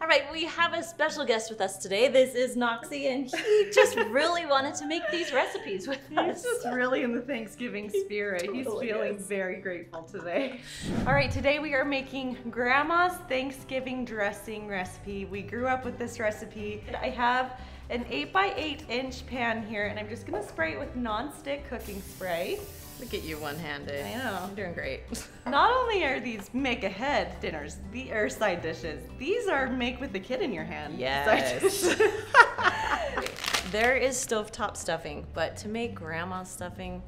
All right, we have a special guest with us today. This is Knoxie, and he just really wanted to make these recipes with He's us. just really in the Thanksgiving spirit. He's totally feeling is. very grateful today. All right, today we are making Grandma's Thanksgiving dressing recipe. We grew up with this recipe. I have an 8 by 8 inch pan here, and I'm just gonna spray it with non-stick cooking spray. Look at you one-handed. I know. I'm doing great. Not only are these make ahead dinners, the or side dishes, these are make with the kid in your hand. Yes. there is stovetop stuffing, but to make grandma's stuffing,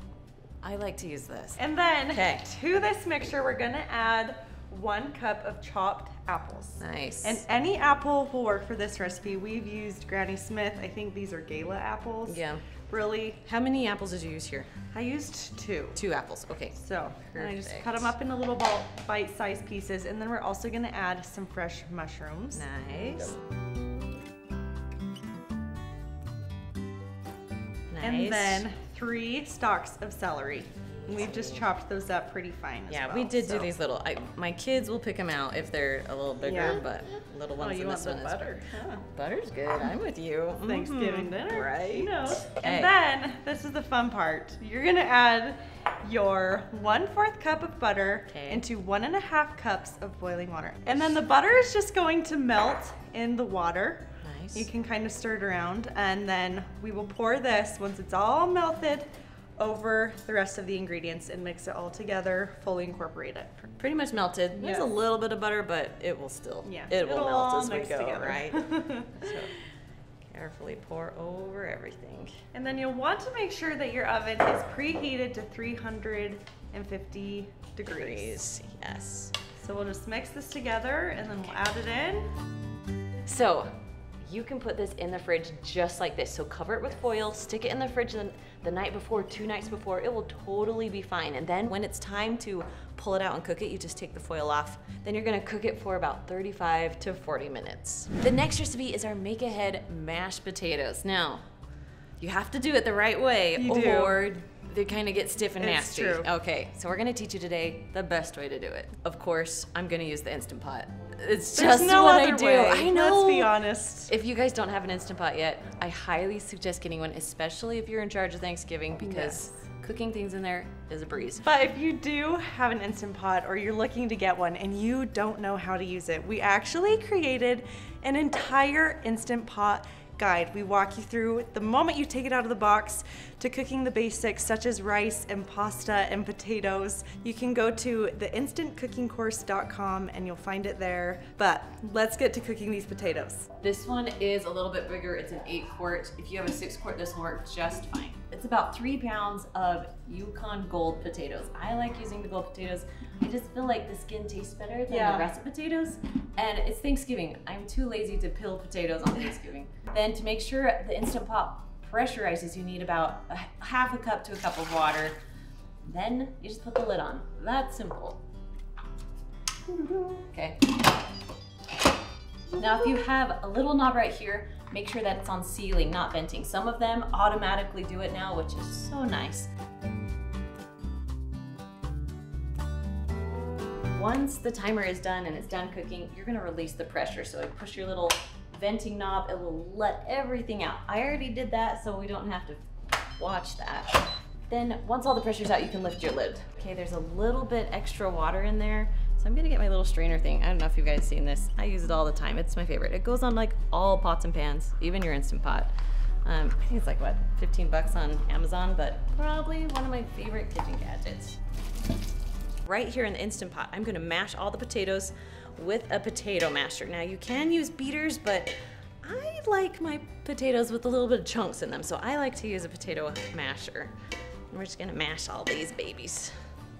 I like to use this. And then Okay. to this mixture, we're gonna add one cup of chopped apples. Nice. And any apple will work for this recipe. We've used Granny Smith. I think these are Gala apples. yeah. Really, How many apples did you use here? I used two. Two apples. Okay. So, and I just cut them up into little bite-sized pieces. And then we're also gonna add some fresh mushrooms. Nice. Nice. And then three stalks of celery. And we've just chopped those up pretty fine as Yeah, well, we did so- do these little. I, my kids will pick them out if they're a little bigger, Yeah. but little Oh, ones you in this the one is butter? Huh. Butter's good. I'm with you. Thanksgiving Mhm. dinner. Right. You know. Okay. And then this is the fun part. You're gonna add your one fourth cup of butter Okay. into one and a half cups of boiling water. And then the butter is just going to melt in the water. Nice. You can kind of stir it around and then we will pour this once it's all melted over the rest of the ingredients and mix it all together, fully incorporate it. Pretty much melted. There's a little bit of butter, but it will still. Yeah, It will it'll melt as we go, together. right? so carefully pour over everything. And then you'll want to make sure that your oven is preheated to 350 degrees. Degrees. Yes. So we'll just mix this together and then we'll add it in. So you can put this in the fridge just like this. So cover it with foil, stick it in the fridge the, the night before, two nights before. It will totally be fine. And then when it's time to pull it out and cook it, you just take the foil off. Then you're gonna cook it for about 35 to 40 minutes. The next recipe is our make ahead mashed potatoes. Now, you have to do it the right way or they kind of get stiff and It's nasty. true. Okay, so we're gonna teach you today the best way to do it. Of course, I'm gonna use the Instant Pot. It's There's just no what other I do. way. I know. Let's be honest. If you guys don't have an Instant Pot yet, I highly suggest getting one, especially if you're in charge of Thanksgiving, because Yes. cooking things in there is a breeze. But if you do have an Instant Pot or you're looking to get one and you don't know how to use it, we actually created an entire Instant Pot guide. We walk you through the moment you take it out of the box to cooking the basics such as rice and pasta and potatoes. You can go to the instantcookingcourse.com and you'll find it there. But let's get to cooking these potatoes. This one is a little bit bigger. It's an eight quart. If you have a six quart, this will work just fine. It's about three pounds of Yukon Gold potatoes. I like using the gold potatoes. I just feel like the skin tastes better than Yeah. the rest of potatoes. And it's Thanksgiving. I'm too lazy to peel potatoes on Thanksgiving. then to make sure the Instant Pot pressurizes, you need about a half a cup to a cup of water. Then you just put the lid on. That's simple. Okay. Now, if you have a little knob right here, make sure that it's on sealing, not venting. Some of them automatically do it now, which is so nice. Once the timer is done and it's done cooking, you're gonna release the pressure. So push your little venting knob, it will let everything out. I already did that, so we don't have to watch that. Then once all the pressure's out, you can lift your lid. Okay, there's a little bit extra water in there. So I'm gonna get my little strainer thing. I don't know if you guys seen this. I use it all the time. It's my favorite. It goes on like all pots and pans, even your Instant Pot. Um, I think it's like what, 15 bucks on Amazon, but probably one of my favorite kitchen gadgets. Right here in the Instant Pot, I'm gonna mash all the potatoes with a potato masher. Now you can use beaters, but I like my potatoes with a little bit of chunks in them, so I like to use a potato masher. And we're just gonna mash all these babies.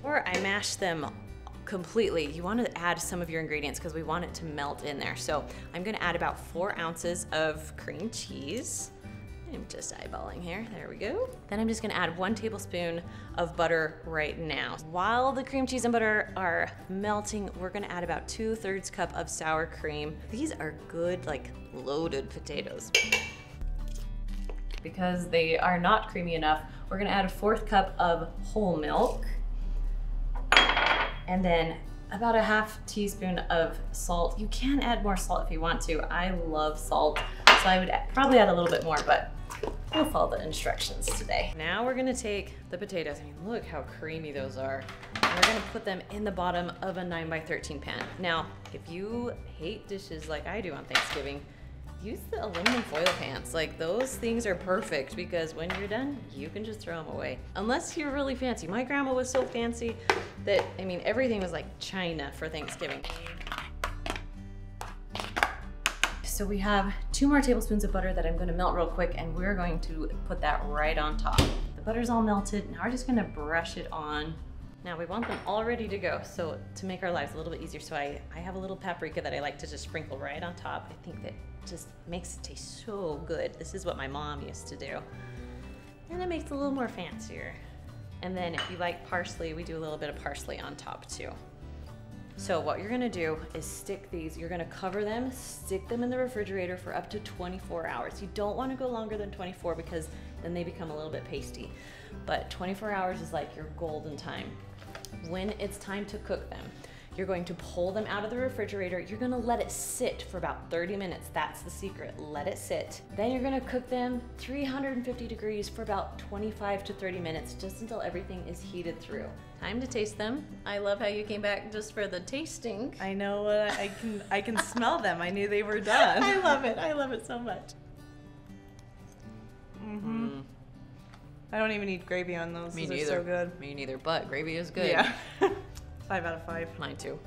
Or I mash them completely. You wanna add some of your ingredients because we want it to melt in there. So I'm gonna add about four ounces of cream cheese. I'm just eyeballing here. There we go. Then I'm just gonna add one tablespoon of butter right now. While the cream cheese and butter are melting, we're gonna add about two thirds cup of sour cream. These are good, like loaded potatoes. Because they are not creamy enough, we're gonna add a fourth cup of whole milk. And then about a half teaspoon of salt. You can add more salt if you want to. I love salt, so I would probably add a little bit more, but we'll follow the instructions today. Now we're gonna take the potatoes. I mean, look how creamy those are. And we're gonna put them in the bottom of a 9 by 13 pan. Now, if you hate dishes like I do on Thanksgiving, use the aluminum foil pans. Like those things are perfect because when you're done, you can just throw them away. Unless you're really fancy. My grandma was so fancy that, I mean, everything was like china for Thanksgiving. So we have two more tablespoons of butter that I'm gonna melt real quick and we're going to put that right on top. The butter's all melted. Now we're just gonna brush it on. Now we want them all ready to go. So to make our lives a little bit easier, so I, I have a little paprika that I like to just sprinkle right on top. I think that just makes it taste so good. This is what my mom used to do. And it makes it a little more fancier. And then if you like parsley, we do a little bit of parsley on top too. So what you're gonna do is stick these, you're gonna cover them, stick them in the refrigerator for up to 24 hours. You don't wanna go longer than 24 because then they become a little bit pasty. But 24 hours is like your golden time. When it's time to cook them, you're going to pull them out of the refrigerator. You're gonna let it sit for about 30 minutes. That's the secret, let it sit. Then you're gonna cook them 350 degrees for about 25 to 30 minutes, just until everything is heated through. Time to taste them. I love how you came back just for the tasting. I know what I, I can. I can smell them. I knew they were done. I love it. I love it so much. I don't even need gravy on those. Me those neither. are so good. Me neither, but gravy is good. Yeah. five out of five. Mine too.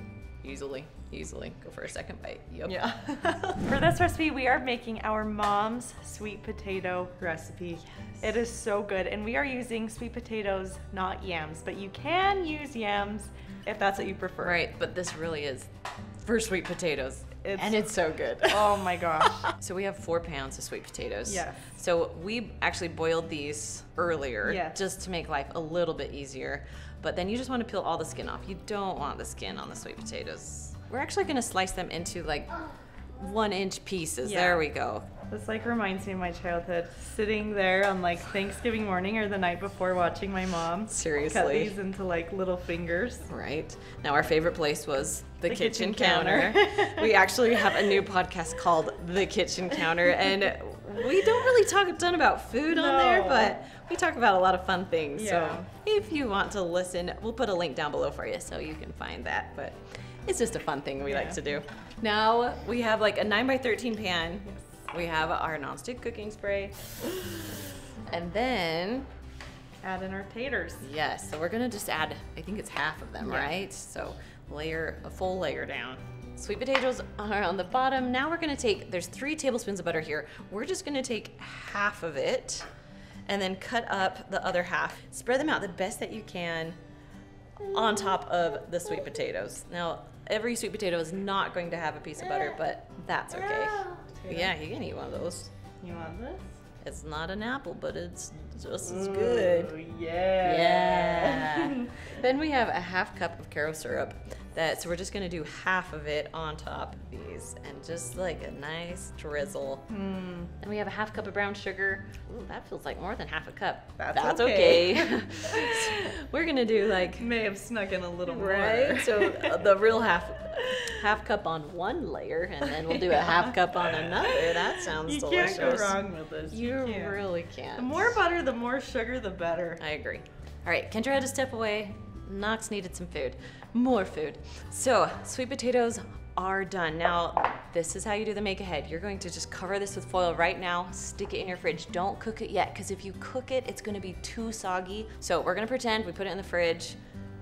Easily, easily. Go for a second bite. Yep. Yeah. For this recipe, we are making our mom's sweet potato recipe. Yes. It is so good. And we are using sweet potatoes, not yams, but you can use yams if that's what you prefer. Right, but this really is for sweet potatoes. It's- and it's so good. Oh my gosh. so we have four pounds of sweet potatoes. Yes. So we actually boiled these earlier Yes. just to make life a little bit easier. But then you just want to peel all the skin off. You don't want the skin on the sweet potatoes. We're actually going to slice them into like one inch pieces. Yeah. There we go. This like reminds me of my childhood, sitting there on like Thanksgiving morning or the night before watching my mom seriously cut these into like little fingers. Right. Now, our favorite place was the, The kitchen, kitchen counter. counter. we actually have a new podcast called The Kitchen Counter, and we don't really talk a ton about food on there, but we talk about a lot of fun things. Yeah. So, if you want to listen, we'll put a link down below for you so you can find that. But it's just a fun thing we like to do. Now, we have like a 9 by 13 pan. We have our nonstick cooking spray. And then Add in our taters. Yes, so we're gonna just add, I think it's half of them, Yeah. right? So layer, a full layer down. Sweet potatoes are on the bottom. Now we're gonna take, there's three tablespoons of butter here. We're just gonna take half of it and then cut up the other half. Spread them out the best that you can on top of the sweet potatoes. Now, every sweet potato is not going to have a piece of butter, eh. but that's okay. Ah. Yeah, you can eat one of those. You want this? It's not an apple, but it's just as good. Ooh, yeah. Yeah. then we have a half cup of Karo syrup. That so we're just gonna do half of it on top of these, and just like a nice drizzle. Mm. And we have a half cup of brown sugar. Ooh, that feels like more than half a cup. That's okay. okay. we're gonna do like May have snuck in a little right. more. So uh, the real half half cup on one layer, and then we'll do a half cup on another. That sounds you delicious. can't go wrong with this. You can't. really can't. The more butter, the more sugar, the better. I agree. All right, Kendra had to step away. Knox needed some food, more food. So, sweet potatoes are done. Now, this is how you do the make ahead. You're going to just cover this with foil right now, stick it in your fridge. Don't cook it yet, because if you cook it, it's gonna be too soggy. So, we're gonna pretend we put it in the fridge,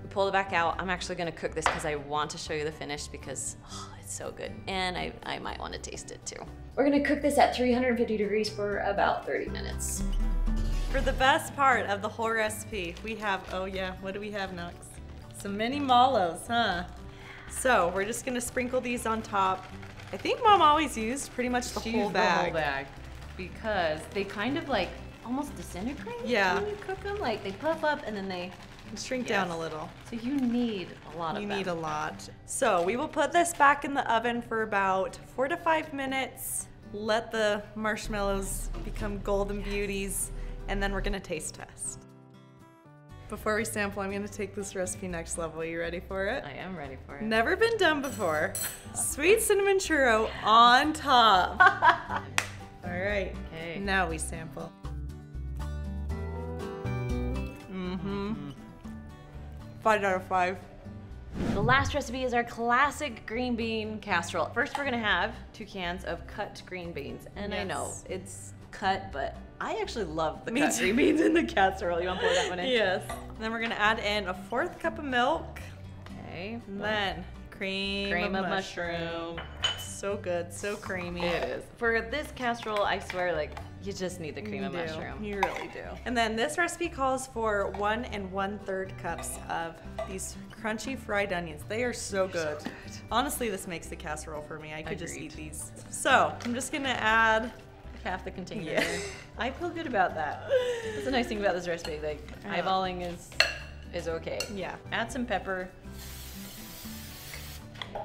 we pull it back out. I'm actually gonna cook this because I want to show you the finish because oh, it's so good. And I, I might wanna taste it too. We're gonna cook this at 350 degrees for about 30 minutes. For the best part of the whole recipe, we have, oh yeah, what do we have, Knox? Some mini mallows, huh? So we're just gonna sprinkle these on top. I think mom always used pretty much the She whole used bag. The whole bag because they kind of like almost disintegrate Yeah. when you cook them. Like they puff up and then they. Shrink Yes. down a little. So you need a lot of You them. need a lot. So we will put this back in the oven for about four to five minutes. Let the marshmallows become golden beauties, and then we're gonna taste test. Before we sample, I'm gonna take this recipe next level. You ready for it? I am ready for it. Never been done before. Sweet cinnamon churro on top. All right. Okay. Now we sample. Mm-hmm. Five out of five. The last recipe is our classic green bean casserole. First, we're gonna have two cans of cut green beans. And I know it's cut, but I actually love the Me cut too. green beans in the casserole. You wanna pour that one in? Yes. And then we're gonna add in a fourth cup of milk. Okay. And then cream, Cream of mushroom. So good, so creamy. It is. For this casserole, I swear, like, you just need the cream You of do. mushroom. You really do. And then this recipe calls for one and one third cups of these crunchy fried onions. They are so good. Honestly, this makes the casserole for me. I could just eat these. So I'm just gonna add. Half the container. Yeah. I feel good about that. That's the nice thing about this recipe. Like, eyeballing is is okay. Yeah. Add some pepper.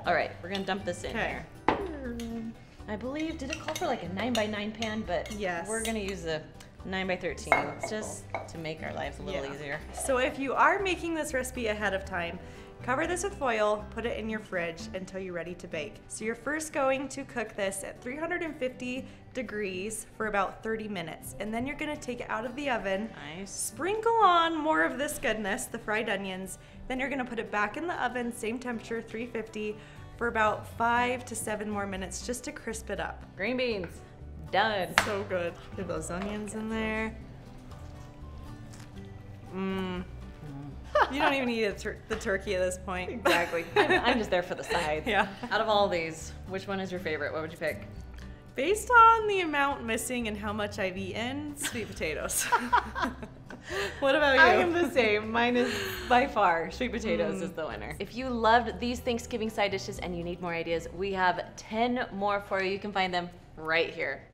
All right, we're gonna dump this in Okay. here. I believe, did it call for like a 9 by 9 pan? But Yes. we're gonna use a 9 by 13 just to make our lives a little Yeah. easier. So if you are making this recipe ahead of time, cover this with foil, put it in your fridge until you're ready to bake. So you're first going to cook this at 350 degrees for about 30 minutes, and then you're gonna take it out of the oven. Nice. Sprinkle on more of this goodness, the fried onions. Then you're gonna put it back in the oven, same temperature, 350, for about five to seven more minutes just to crisp it up. Green beans, done. So good. Get those onions in there. Mmm. You don't even need a tur- the turkey at this point. Exactly. I'm, I'm just there for the sides. Yeah. Out of all these, which one is your favorite? What would you pick? Based on the amount missing and how much I've eaten, sweet potatoes. what about you? I am the same. Mine is by far sweet potatoes hmm. is the winner. If you loved these Thanksgiving side dishes and you need more ideas, we have 10 more for you. You can find them right here.